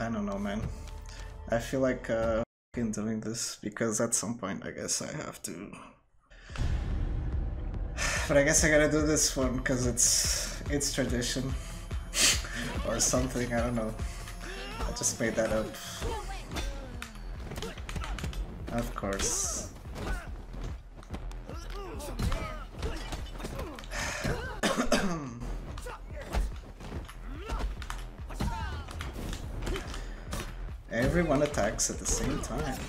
I don't know, man. I feel like uh, doing this because at some point I guess I have to. But I guess I gotta do this one because it's it's tradition or something. I don't know. I just made that up. Of course. Everyone attacks at the same time.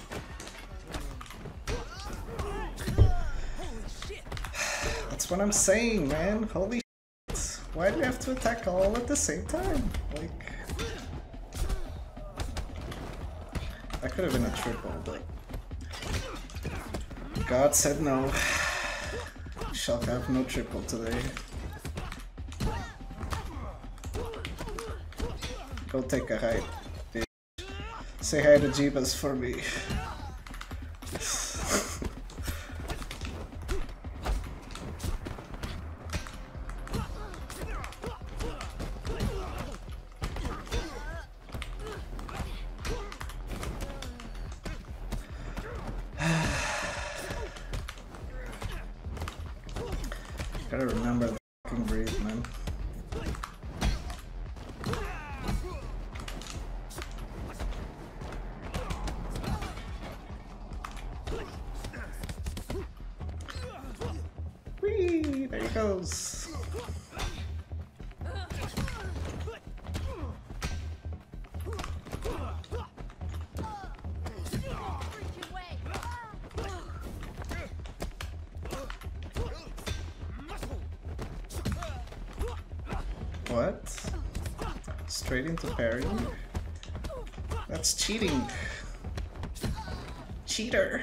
That's what I'm saying, man. Holy shit. Why do you have to attack all at the same time? Like... That could have been a triple, but... God said no. Shall have no triple today. Go take a hike. Say hi to Jeebus for me. What? Straight into parrying? That's cheating. Cheater.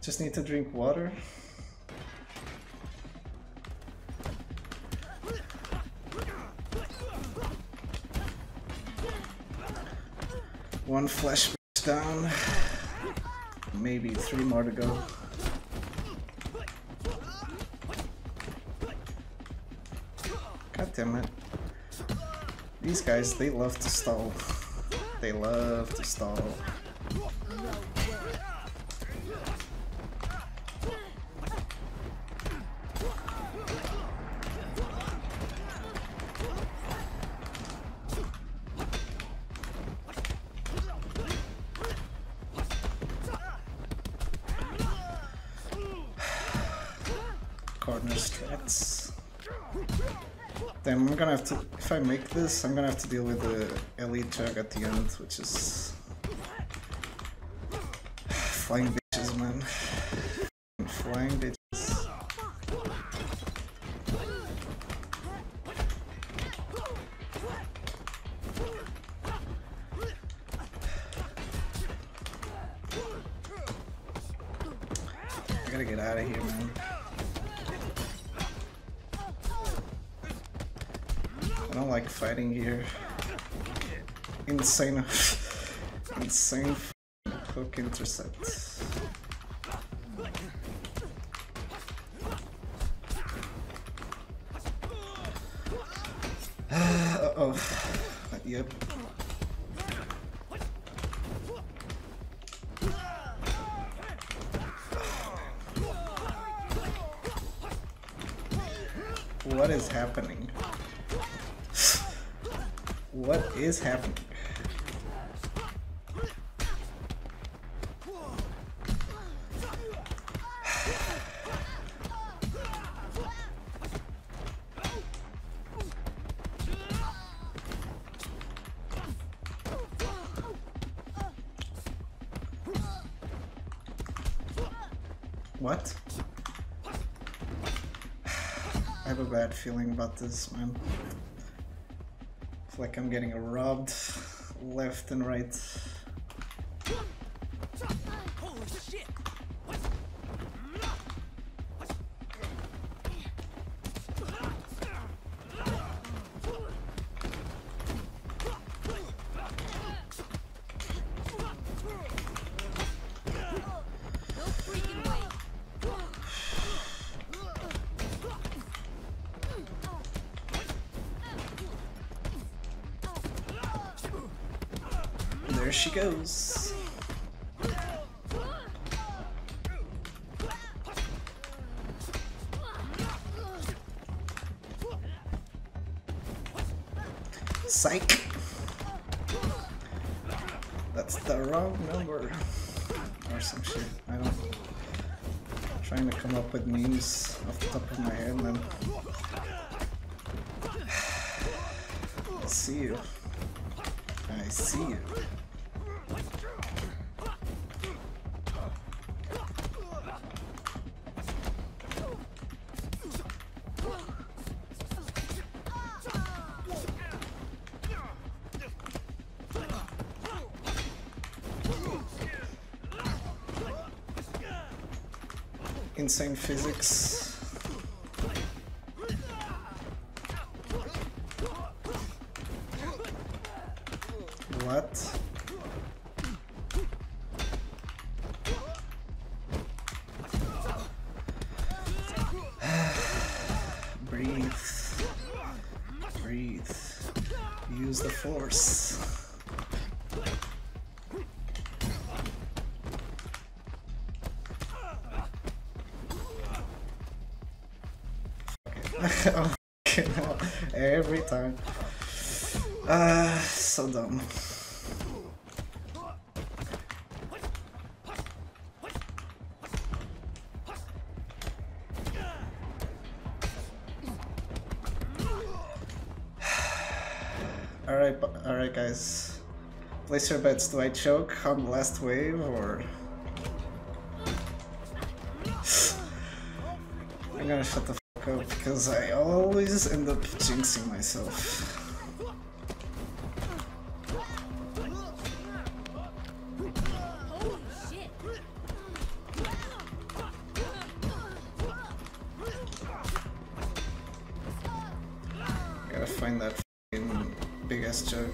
Just need to drink water. One flesh down. Maybe three more to go. God damn it. These guys, they love to stall. They love to stall. Corner strats. Then I'm gonna have to, if I make this, I'm gonna have to deal with the elite jug at the end, which is flying bitches, man. Flying bitches. I gotta get out of here, man. Like fighting here. Insane, insane hook intercept. oh. Yep. What is happening? What is happening? What? I have a bad feeling about this, man. It's like I'm getting robbed left and right. There she goes. Psych! That's the wrong number. Or some shit. I don't Trying to come up with memes off the top of my head. I see you. I see you. Insane physics. What? Breathe. Breathe. Use the force. Every time. Ah, so dumb. Alright, alright guys. Place your bets. Do I choke on the last wave or... I'm gonna shut the because I always end up jinxing myself. Gotta find that big ass jug.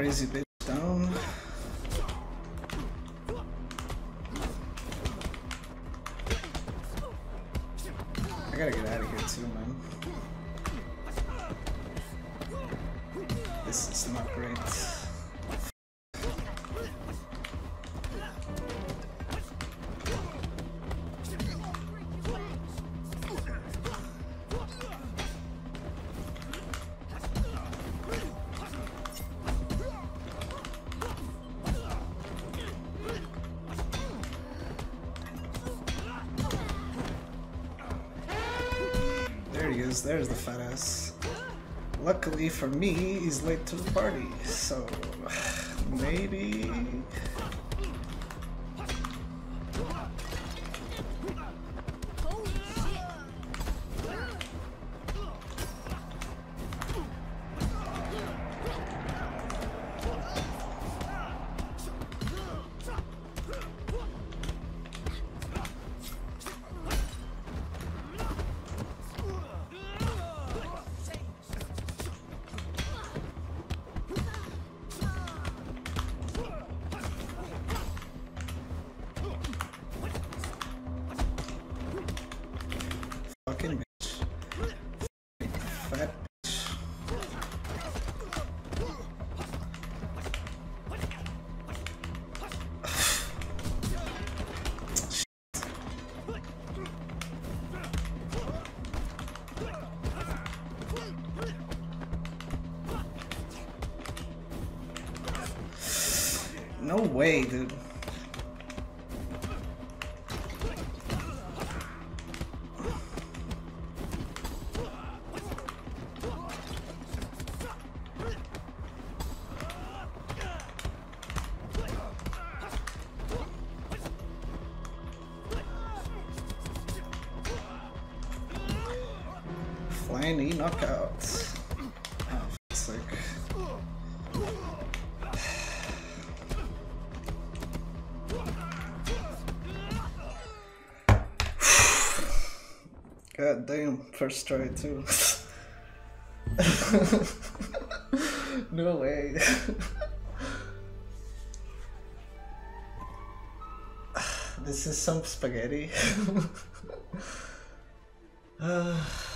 Crazy bitch down. I gotta get out of here too, man. This is not great. Is, there's the fat ass. Luckily for me, he's late to the party, so maybe. No way, dude. Flying knee first try too. no way. this is some spaghetti. Ah.